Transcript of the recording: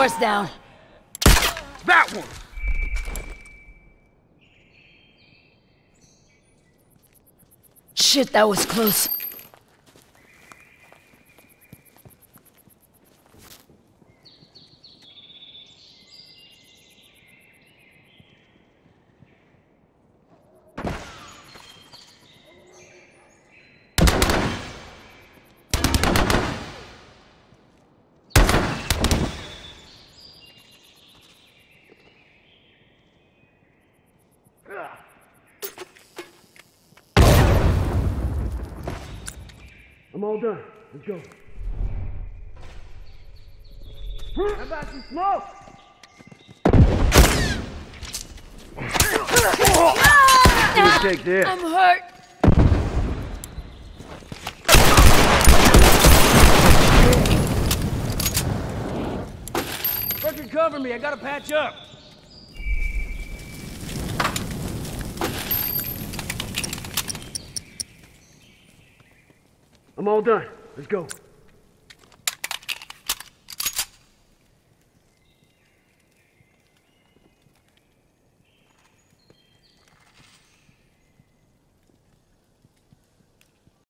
door's down. That one! Shit, that was close. I'm all done. Let's go. How about some smoke? take this. I'm hurt. Fucking cover me. I gotta patch up. I'm all done. Let's go.